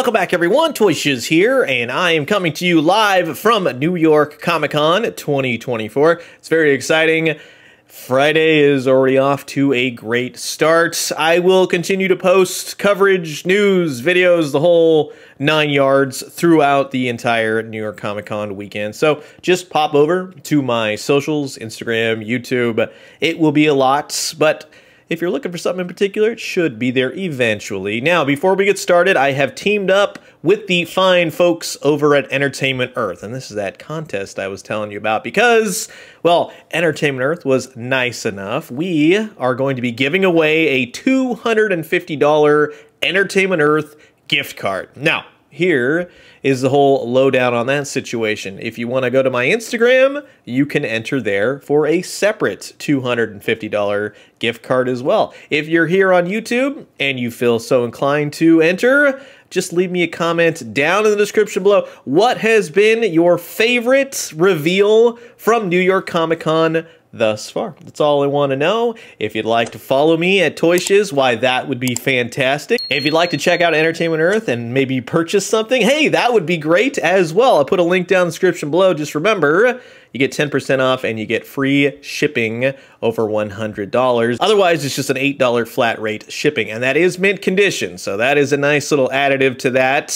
Welcome back, everyone. Toy Shiz here, and I am coming to you live from New York Comic Con 2024. It's very exciting. Friday is already off to a great start. I will continue to post coverage, news, videos, the whole nine yards throughout the entire New York Comic Con weekend. So just pop over to my socials Instagram, YouTube. It will be a lot, but if you're looking for something in particular, it should be there eventually. Now, before we get started, I have teamed up with the fine folks over at Entertainment Earth. And this is that contest I was telling you about because, well, Entertainment Earth was nice enough. We are going to be giving away a $250 Entertainment Earth gift card. Now, here is the whole lowdown on that situation. If you want to go to my Instagram, you can enter there for a separate $250 gift card as well. If you're here on YouTube and you feel so inclined to enter, just leave me a comment down in the description below. What has been your favorite reveal from New York Comic Con thus far. That's all I want to know. If you'd like to follow me at Toy Shiz, why that would be fantastic. If you'd like to check out Entertainment Earth and maybe purchase something, hey, that would be great as well. I'll put a link down in the description below. Just remember, you get 10% off and you get free shipping over $100. Otherwise, it's just an $8 flat rate shipping, and that is mint condition. So that is a nice little additive to that.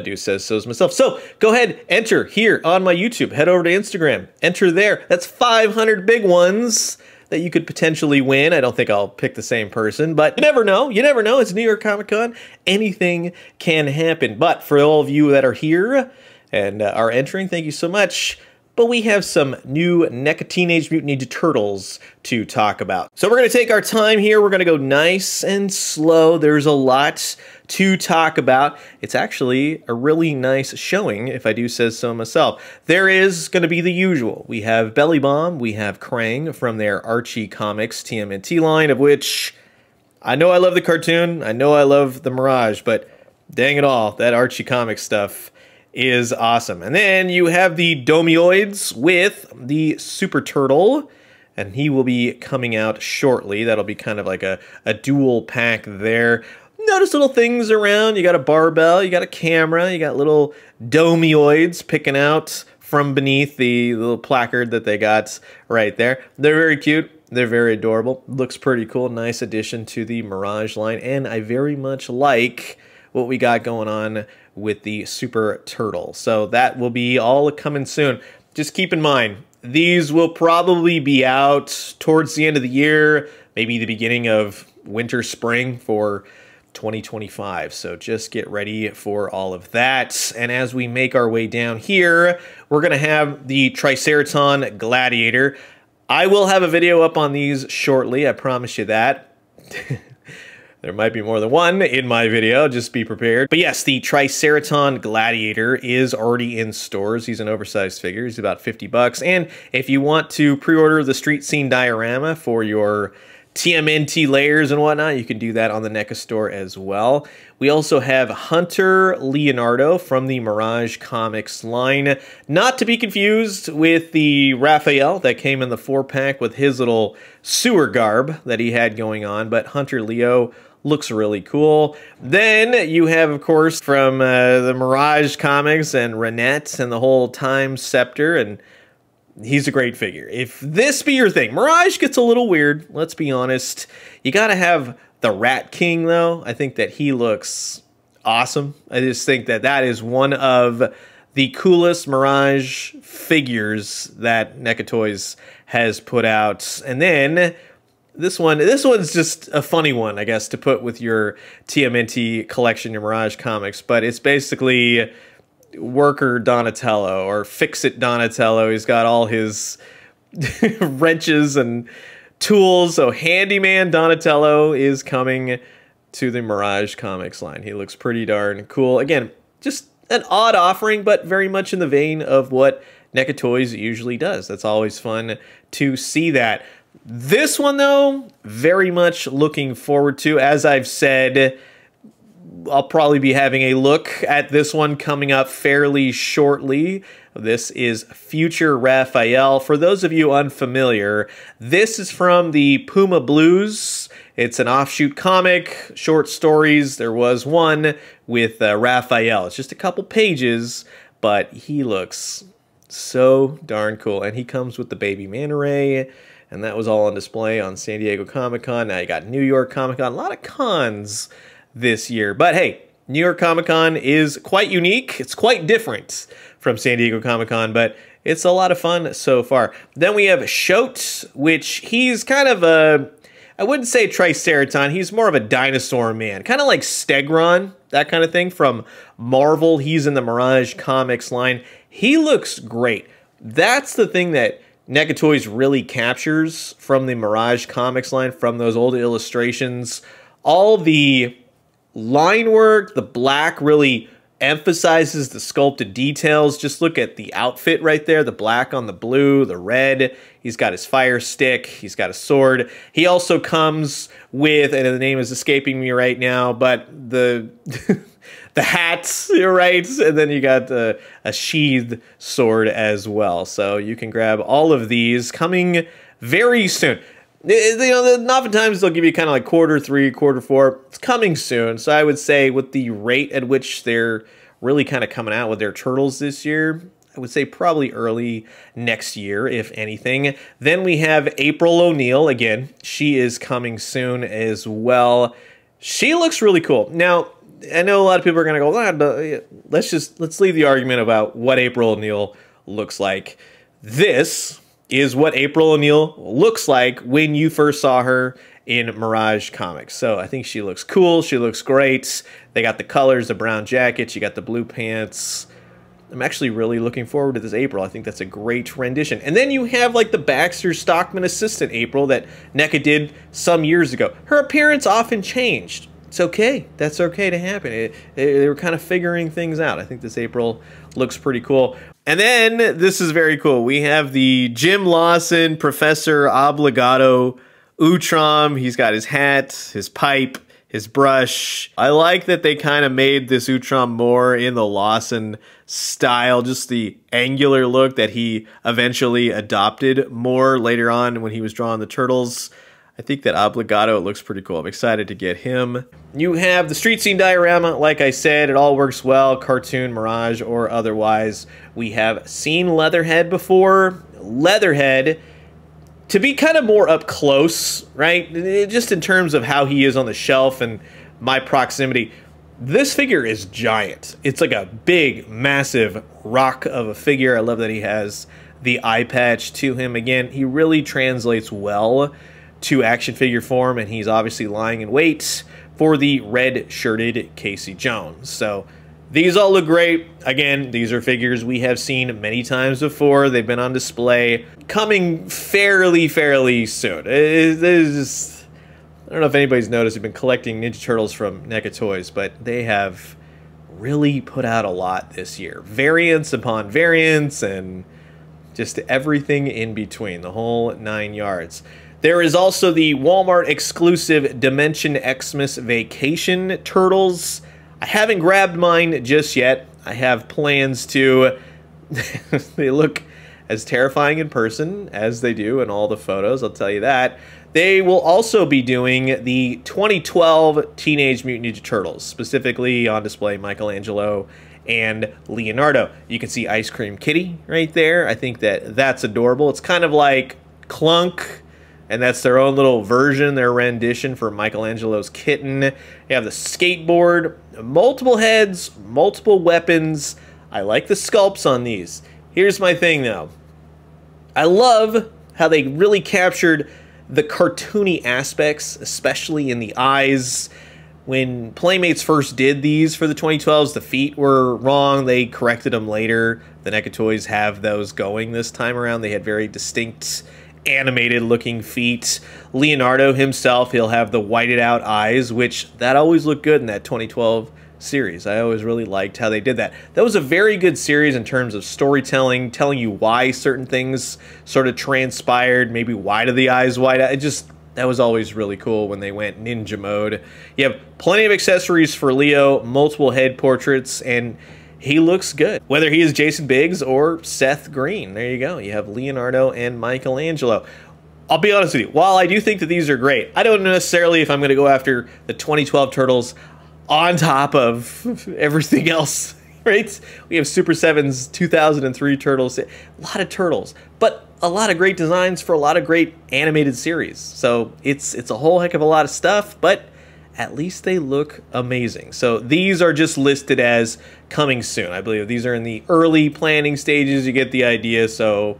Do says so myself. So go ahead, enter here on my YouTube. Head over to Instagram. Enter there. That's 500 big ones that you could potentially win. I don't think I'll pick the same person, but you never know. You never know. It's New York Comic Con. Anything can happen. But for all of you that are here and uh, are entering, thank you so much but we have some new NECA Teenage Mutant Ninja Turtles to talk about. So we're going to take our time here. We're going to go nice and slow. There's a lot to talk about. It's actually a really nice showing, if I do say so myself. There is going to be the usual. We have Belly Bomb, we have Krang from their Archie Comics TMNT line, of which I know I love the cartoon, I know I love the Mirage, but dang it all, that Archie Comics stuff is awesome. And then you have the Dominoids with the Super Turtle, and he will be coming out shortly. That'll be kind of like a, a dual pack there. Notice little things around. You got a barbell, you got a camera, you got little Dominoids picking out from beneath the little placard that they got right there. They're very cute. They're very adorable. Looks pretty cool. Nice addition to the Mirage line. And I very much like what we got going on with the Super Turtle. So that will be all coming soon. Just keep in mind, these will probably be out towards the end of the year, maybe the beginning of winter, spring for 2025. So just get ready for all of that. And as we make our way down here, we're going to have the Triceraton Gladiator. I will have a video up on these shortly, I promise you that. There might be more than one in my video, just be prepared. But yes, the Triceraton Gladiator is already in stores. He's an oversized figure. He's about 50 bucks. And if you want to pre-order the street scene diorama for your TMNT layers and whatnot. You can do that on the NECA store as well. We also have Hunter Leonardo from the Mirage Comics line. Not to be confused with the Raphael that came in the four pack with his little sewer garb that he had going on, but Hunter Leo looks really cool. Then you have, of course, from uh, the Mirage comics and Renet and the whole Time Scepter, and he's a great figure. If this be your thing, Mirage gets a little weird, let's be honest. You got to have the Rat King, though. I think that he looks awesome. I just think that that is one of the coolest Mirage figures that NECA Toys has put out. And then this one, this one's just a funny one, I guess, to put with your TMNT collection, your Mirage comics. But it's basically worker Donatello or fix it Donatello. He's got all his wrenches and tools. So handyman Donatello is coming to the Mirage comics line. He looks pretty darn cool. Again, just an odd offering, but very much in the vein of what NECA Toys usually does. That's always fun to see that. This one, though, very much looking forward to. As I've said, I'll probably be having a look at this one coming up fairly shortly. This is Future Raphael. For those of you unfamiliar, this is from the Puma Blues. It's an offshoot comic, short stories. There was one with uh, Raphael. It's just a couple pages, but he looks so darn cool. And he comes with the baby manta ray, and that was all on display on San Diego Comic Con. Now you got New York Comic Con, a lot of cons this year. But hey, New York Comic Con is quite unique. It's quite different from San Diego Comic Con, but it's a lot of fun so far. Then we have Shote, which he's kind of a, I wouldn't say Triceraton, he's more of a dinosaur man, kind of like Stegron, that kind of thing from Marvel. He's in the Mirage Comics line. He looks great. That's the thing that NECA Toys really captures from the Mirage Comics line, from those old illustrations. All the line work, the black really emphasizes the sculpted details. Just look at the outfit right there, the black on the blue, the red. He's got his fire stick, he's got a sword. He also comes with, and the name is escaping me right now, but the the hats, right? And then you got uh, a, a sheathed sword as well. So you can grab all of these coming very soon. You know, oftentimes they'll give you kind of like quarter three, quarter four. It's coming soon. So I would say with the rate at which they're really kind of coming out with their turtles this year, I would say probably early next year, if anything. Then we have April O'Neil. Again, she is coming soon as well. She looks really cool. Now, I know a lot of people are going to go, ah, but let's just let's leave the argument about what April O'Neil looks like. This is what April O'Neil looks like when you first saw her in Mirage Comics. So I think she looks cool. She looks great. They got the colors, the brown jacket, you got the blue pants. I'm actually really looking forward to this April. I think that's a great rendition. And then you have like the Baxter Stockman assistant April that NECA did some years ago. Her appearance often changed. It's okay. That's okay to happen. It, it, they were kind of figuring things out. I think this April looks pretty cool. And then this is very cool. We have the Jim Lawson Professor Obligato Utrom. He's got his hat, his pipe, his brush. I like that they kind of made this Utrom more in the Lawson style, just the angular look that he eventually adopted more later on when he was drawing the Turtles. I think that Obligato looks pretty cool. I'm excited to get him. You have the street scene diorama. Like I said, it all works well, cartoon, Mirage, or otherwise. We have seen Leatherhead before. Leatherhead, to be kind of more up close, right? Just in terms of how he is on the shelf and my proximity. This figure is giant. It's like a big, massive rock of a figure. I love that he has the eye patch to him. Again, he really translates well to action figure form, and he's obviously lying in wait for the red shirted Casey Jones. So these all look great. Again, these are figures we have seen many times before. They've been on display, coming fairly, fairly soon. It is, I don't know if anybody's noticed. We've been collecting Ninja Turtles from NECA Toys, but they have really put out a lot this year. Variants upon variants and just everything in between, the whole nine yards. There is also the Walmart exclusive Dimension Xmas Vacation Turtles. I haven't grabbed mine just yet. I have plans to. they look as terrifying in person as they do in all the photos, I'll tell you that. They will also be doing the 2012 Teenage Mutant Ninja Turtles, specifically on display Michelangelo and Leonardo. You can see Ice Cream Kitty right there. I think that that's adorable. It's kind of like Klunk and that's their own little version, their rendition for Michelangelo's kitten. You have the skateboard, multiple heads, multiple weapons. I like the sculpts on these. Here's my thing though. I love how they really captured the cartoony aspects, especially in the eyes. When Playmates first did these for the 2012s, the feet were wrong. They corrected them later. The NECA Toys have those going this time around. They had very distinct animated looking feet. Leonardo himself, he'll have the whited out eyes, which that always looked good in that 2012 series. I always really liked how they did that. That was a very good series in terms of storytelling, telling you why certain things sort of transpired, maybe why do the eyes white out. It just that was always really cool when they went ninja mode. You have plenty of accessories for Leo, multiple head portraits, and he looks good. Whether he is Jason Biggs or Seth Green, there you go. You have Leonardo and Michelangelo. I'll be honest with you. While I do think that these are great, I don't necessarily if I'm going to go after the 2012 Turtles on top of everything else. Right? We have Super 7's 2003 Turtles. A lot of turtles, but a lot of great designs for a lot of great animated series. So it's it's a whole heck of a lot of stuff, but at least they look amazing. So these are just listed as coming soon. I believe these are in the early planning stages. You get the idea. So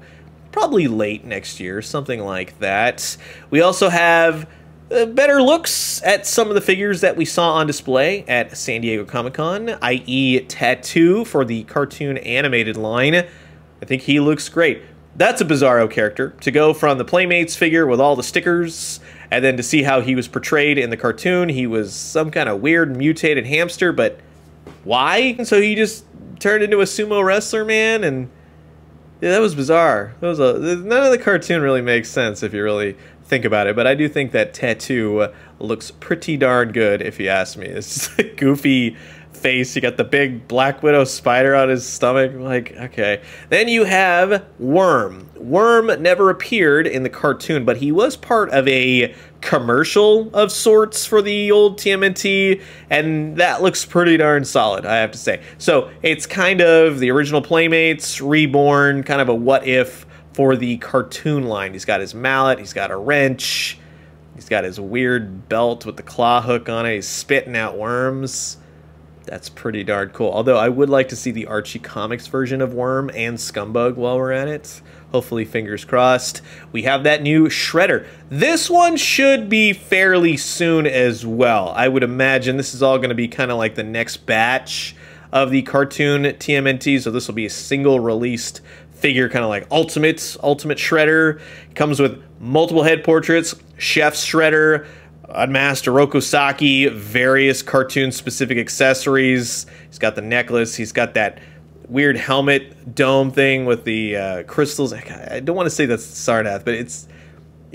probably late next year, something like that. We also have uh, better looks at some of the figures that we saw on display at San Diego Comic Con, i.e., Tattoo for the cartoon animated line. I think he looks great. That's a Bizarro character. To go from the Playmates figure with all the stickers, and then to see how he was portrayed in the cartoon, he was some kind of weird mutated hamster, but why? so he just turned into a sumo wrestler man and yeah, that was bizarre. That was a none of the cartoon really makes sense if you really think about it. But I do think that tattoo looks pretty darn good, if you ask me. It's a goofy face. You got the big Black Widow spider on his stomach. Like, okay. Then you have Worm. Worm never appeared in the cartoon, but he was part of a commercial of sorts for the old TMNT, and that looks pretty darn solid, I have to say. So it's kind of the original Playmates, reborn, kind of a what if for the cartoon line. He's got his mallet, he's got a wrench, he's got his weird belt with the claw hook on it, he's spitting out worms. That's pretty darn cool. Although I would like to see the Archie Comics version of Worm and Scumbug while we're at it. Hopefully, fingers crossed. We have that new Shredder. This one should be fairly soon as well. I would imagine this is all going to be kind of like the next batch of the cartoon TMNT. So this will be a single released figure, kind of like Ultimate, Ultimate Shredder. Comes with multiple head portraits, Chef's Shredder, Unmasked Oroku Saki, various cartoon specific accessories. He's got the necklace, he's got that weird helmet dome thing with the uh, crystals. I don't want to say that's Sarnath, but it's.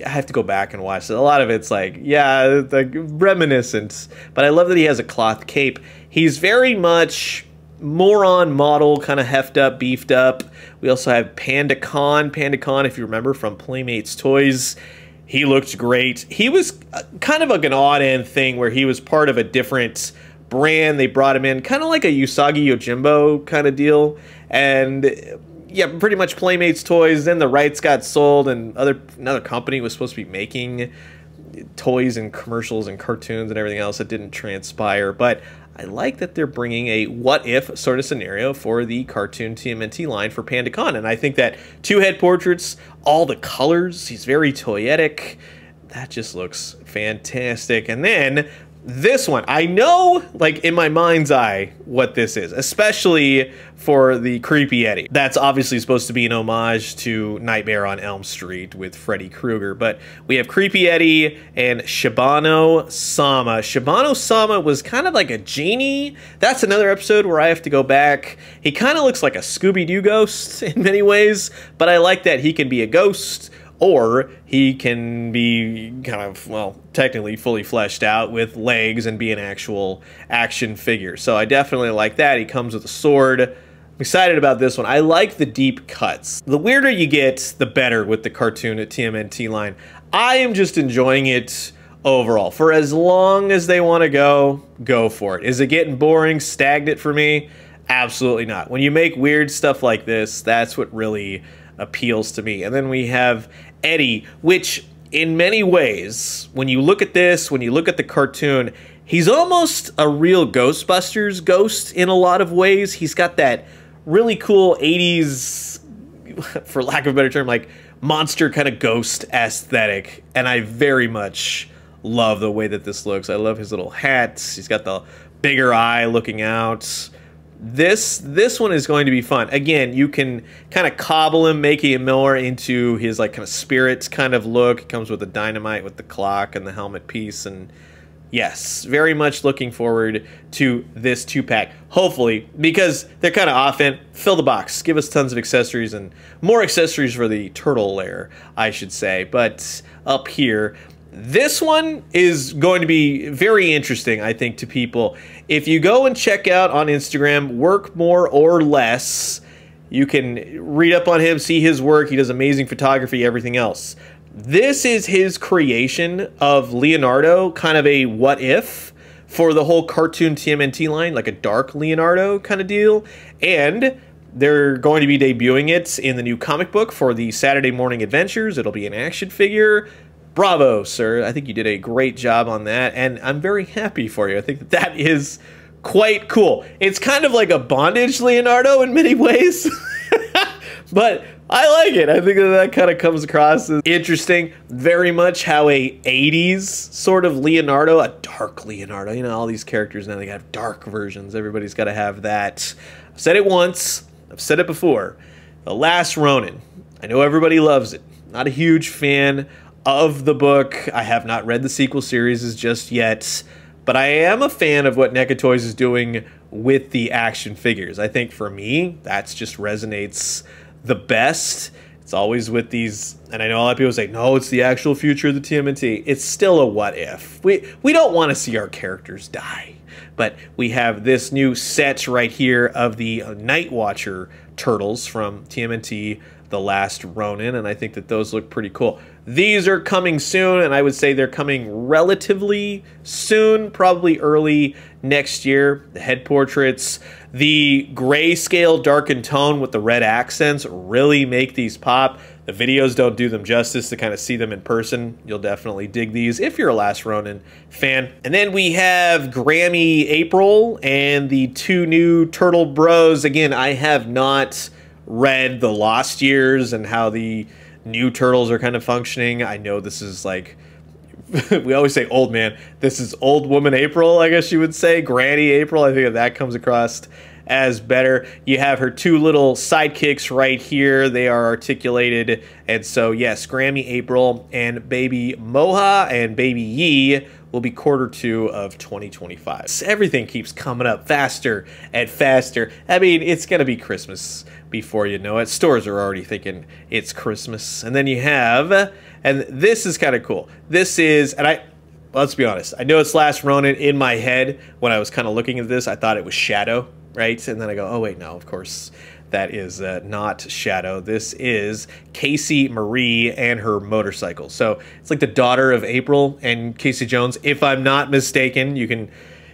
I have to go back and watch it. A lot of it's like, yeah, like reminiscent. But I love that he has a cloth cape. He's very much moron model, kind of heft up, beefed up. We also have Panda Khan. Panda Khan, if you remember from Playmates Toys, he looked great. He was uh, kind of like an odd end thing where he was part of a different brand. They brought him in, kind of like a Usagi Yojimbo kind of deal. And yeah, pretty much Playmates toys. Then the rights got sold, and other another company was supposed to be making toys and commercials and cartoons and everything else that didn't transpire. But I like that they're bringing a what if sort of scenario for the cartoon TMNT line for Panda Khan. And I think that two head portraits, all the colors, he's very toyetic. That just looks fantastic. And then this one, I know, like in my mind's eye, what this is, especially for the Creepy Eddie. That's obviously supposed to be an homage to Nightmare on Elm Street with Freddy Krueger, but we have Creepy Eddie and Shibano Sama. Shibano Sama was kind of like a genie. That's another episode where I have to go back. He kind of looks like a Scooby Doo ghost in many ways, but I like that he can be a ghost or he can be kind of well technically fully fleshed out with legs and be an actual action figure. So i definitely like that. He comes with a sword. I'm excited about this one. I like the deep cuts. The weirder you get the better with the cartoon at tmnt line. I am just enjoying it overall. For as long as they want to go go for it. Is it getting boring stagnant for me? Absolutely not. When you make weird stuff like this that's what really appeals to me. And then we have Eddie, which in many ways, when you look at this, when you look at the cartoon, he's almost a real Ghostbusters ghost in a lot of ways. He's got that really cool 80s, for lack of a better term, like monster kind of ghost aesthetic. And I very much love the way that this looks. I love his little hats. He's got the bigger eye looking out this this one is going to be fun. Again, you can kind of cobble him, making him more into his like kind of spirits kind of look. Comes with the dynamite, with the clock and the helmet piece, and yes, very much looking forward to this two pack. Hopefully, because they're kind of often fill the box, give us tons of accessories and more accessories for the turtle lair, I should say. But up here, this one is going to be very interesting, I think, to people. If you go and check out on Instagram, Work More or Less, you can read up on him, see his work. He does amazing photography, everything else. This is his creation of Leonardo, kind of a what if for the whole cartoon TMNT line, like a dark Leonardo kind of deal. And they're going to be debuting it in the new comic book for the Saturday Morning Adventures. It'll be an action figure. Bravo, sir. I think you did a great job on that, and I'm very happy for you. I think that that is quite cool. It's kind of like a bondage Leonardo in many ways, but I like it. I think that that kind of comes across as interesting. Very much how a 80s sort of Leonardo, a dark Leonardo. You know, all these characters now they have dark versions. Everybody's got to have that. I've said it once. I've said it before. The Last Ronin. I know everybody loves it. Not a huge fan of the book. I have not read the sequel series just yet, but I am a fan of what NECA Toys is doing with the action figures. I think for me, that's just resonates the best. It's always with these, and I know a lot of people say, no, it's the actual future of the TMNT. It's still a what if. We, we don't want to see our characters die. But we have this new set right here of the Night Watcher turtles from TMNT, The Last Ronin, and I think that those look pretty cool. These are coming soon, and I would say they're coming relatively soon, probably early next year. The head portraits, the grayscale darkened tone with the red accents really make these pop. The videos don't do them justice to kind of see them in person. You'll definitely dig these if you're a Last Ronin fan. And then we have Grammy April and the two new Turtle Bros. Again, I have not read the Lost Years and how the new turtles are kind of functioning. I know this is like we always say old man. This is old woman April, I guess you would say. Granny April. I think that, comes across as better. You have her two little sidekicks right here. They are articulated. And so, yes, Grammy April and Baby Moja and Baby Yi will be quarter two of 2025. Everything keeps coming up faster and faster. I mean, it's going to be Christmas before you know it. Stores are already thinking it's Christmas. And then you have, and this is kind of cool. This is, and I, let's be honest, I know it's Last Ronin in my head. When I was kind of looking at this, I thought it was Shadow right? And then I go, oh, wait, no, of course, that is uh, not Shadow. This is Casey Marie and her motorcycle. So it's like the daughter of April and Casey Jones. If I'm not mistaken, you can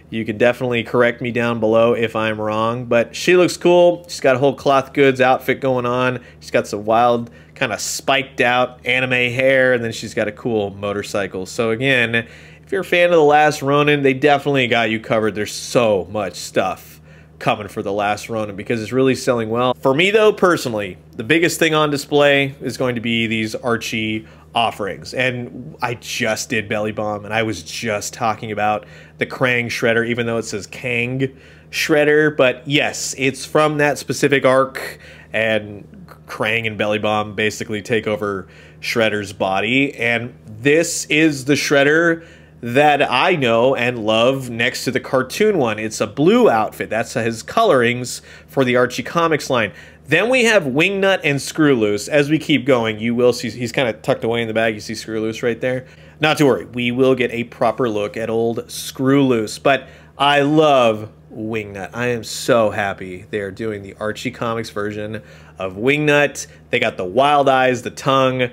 you can definitely correct me down below if I'm wrong. But she looks cool. She's got a whole cloth goods outfit going on. She's got some wild, kind of spiked out anime hair, and then she's got a cool motorcycle. So again, if you're a fan of The Last Ronin, they definitely got you covered. There's so much stuff coming for the last Ronin because it's really selling well. For me though, personally, the biggest thing on display is going to be these Archie offerings. And I just did Belly Bomb and I was just talking about the Krang Shredder, even though it says Kang Shredder. But yes, it's from that specific arc and Krang and Belly Bomb basically take over Shredder's body. And this is the Shredder that I know and love next to the cartoon one. It's a blue outfit. That's his colorings for the Archie Comics line. Then we have Wingnut and Screw Loose. As we keep going, you will see he's kind of tucked away in the bag. You see Screw Loose right there. Not to worry, we will get a proper look at old Screw Loose. But I love Wingnut. I am so happy they are doing the Archie Comics version of Wingnut. They got the wild eyes, the tongue,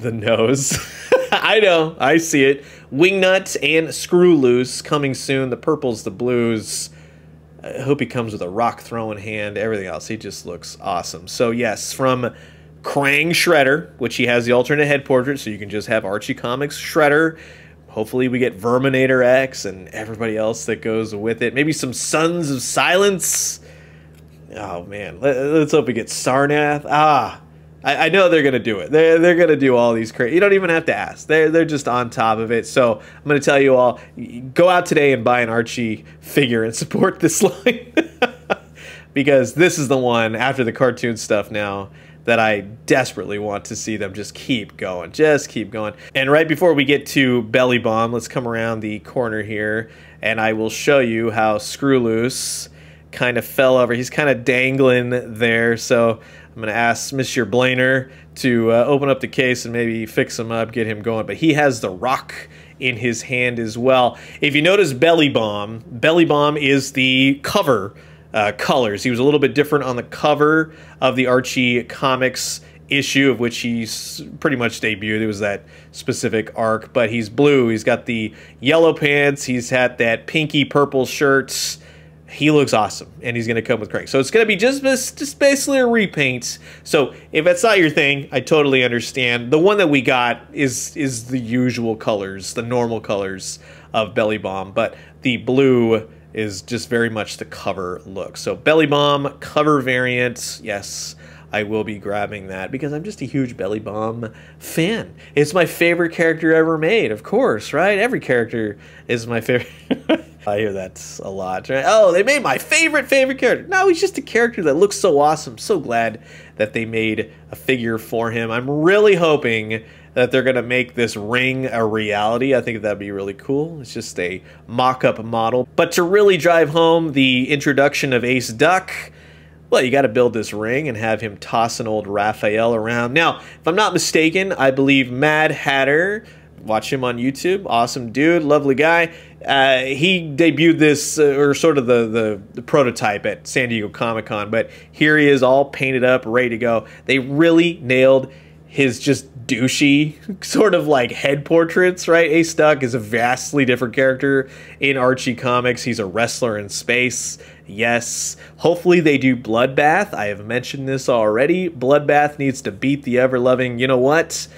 the nose. I know, I see it. Wingnut and Screw Loose coming soon. The purples, the blues. I hope he comes with a rock throwing hand. Everything else, he just looks awesome. So yes, from Krang Shredder, which he has the alternate head portrait, so you can just have Archie Comics Shredder. Hopefully, we get Verminator X and everybody else that goes with it. Maybe some Sons of Silence. Oh man, Let, us hope we get Sarnath. Ah, I, I know they're gonna do it. They're they're gonna do all these crazy. You don't even have to ask. They're they're just on top of it. So I'm gonna tell you all: go out today and buy an Archie figure and support this line because this is the one after the cartoon stuff now that I desperately want to see them just keep going, just keep going. And right before we get to Belly Bomb, let's come around the corner here and I will show you how Screw Loose kind of fell over. He's kind of dangling there. So I'm going to ask Monsieur Blainer to uh, open up the case and maybe fix him up, get him going. But he has the rock in his hand as well. If you notice Belly Bomb, Belly Bomb is the cover uh, colors. He was a little bit different on the cover of the Archie comics issue of which he's pretty much debuted. It was that specific arc, but he's blue. He's got the yellow pants. He's had that pinky purple shirts. He looks awesome, and he's going to come with Krang. So it's going to be just just basically a repaint. So if that's not your thing, I totally understand. The one that we got is is the usual colors, the normal colors of Belly Bomb, but the blue is just very much the cover look. So Belly Bomb cover variant, yes. I will be grabbing that because I'm just a huge Belly Bomb fan. It's my favorite character ever made, of course, right? Every character is my favorite. I hear that a lot. Right? Oh, they made my favorite favorite character. No, he's just a character that looks so awesome. So glad that they made a figure for him. I'm really hoping that they're going to make this ring a reality. I think that'd be really cool. It's just a mock-up model. But to really drive home the introduction of Ace Duck, well, you got to build this ring and have him toss an old Raphael around. Now, if I'm not mistaken, I believe Mad Hatter, watch him on YouTube, awesome dude, lovely guy. Uh, he debuted this, uh, or sort of the, the, the prototype at San Diego Comic Con, but here he is all painted up, ready to go. They really nailed his just douchey sort of like head portraits, right? Ace Duck is a vastly different character in Archie comics. He's a wrestler in space. Yes. Hopefully they do Bloodbath. I have mentioned this already. Bloodbath needs to beat the ever loving, you know what?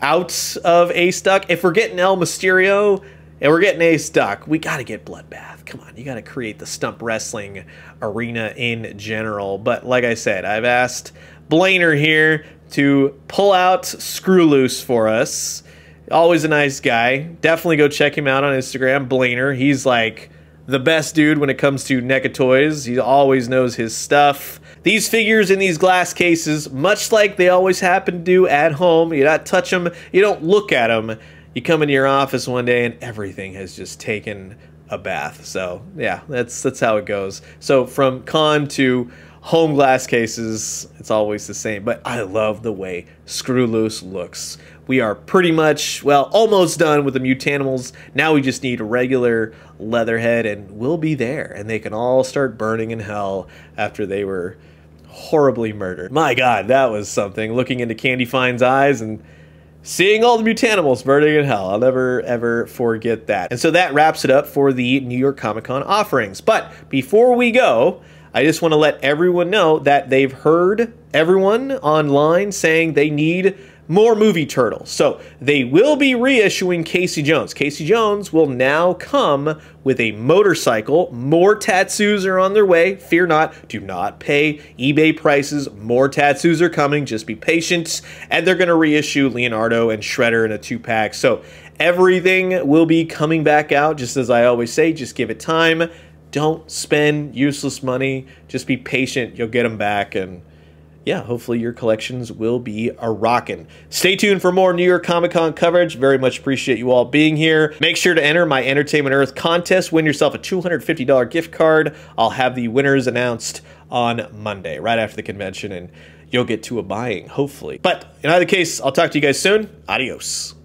Out of Ace Duck. If we're getting El Mysterio and we're getting Ace Duck, we got to get Bloodbath. Come on, you got to create the stump wrestling arena in general. But like I said, I've asked Blainer here to pull out Screw Loose for us. Always a nice guy. Definitely go check him out on Instagram, Blainer. He's like the best dude when it comes to NECA toys. He always knows his stuff. These figures in these glass cases, much like they always happen to do at home, you don't touch them, you don't look at them. You come into your office one day and everything has just taken a bath. So yeah, that's that's how it goes. So from con to home glass cases, it's always the same. But I love the way Screw Loose looks. We are pretty much, well, almost done with the Mutanimals. Now we just need a regular Leatherhead and we'll be there. And they can all start burning in hell after they were horribly murdered. My God, that was something. Looking into Candy Fine's eyes and seeing all the mutanimals burning in hell. I'll never ever forget that. And so that wraps it up for the New York Comic Con offerings. But before we go, I just want to let everyone know that they've heard everyone online saying they need more movie turtles. So they will be reissuing Casey Jones. Casey Jones will now come with a motorcycle. More tattoos are on their way. Fear not. Do not pay eBay prices. More tattoos are coming. Just be patient. And they're going to reissue Leonardo and Shredder in a two pack. So everything will be coming back out. Just as I always say, just give it time don't spend useless money. Just be patient. You'll get them back. And yeah, hopefully your collections will be a rockin'. Stay tuned for more New York Comic Con coverage. Very much appreciate you all being here. Make sure to enter my Entertainment Earth contest. Win yourself a $250 gift card. I'll have the winners announced on Monday, right after the convention, and you'll get to a buying, hopefully. But in either case, I'll talk to you guys soon. Adios.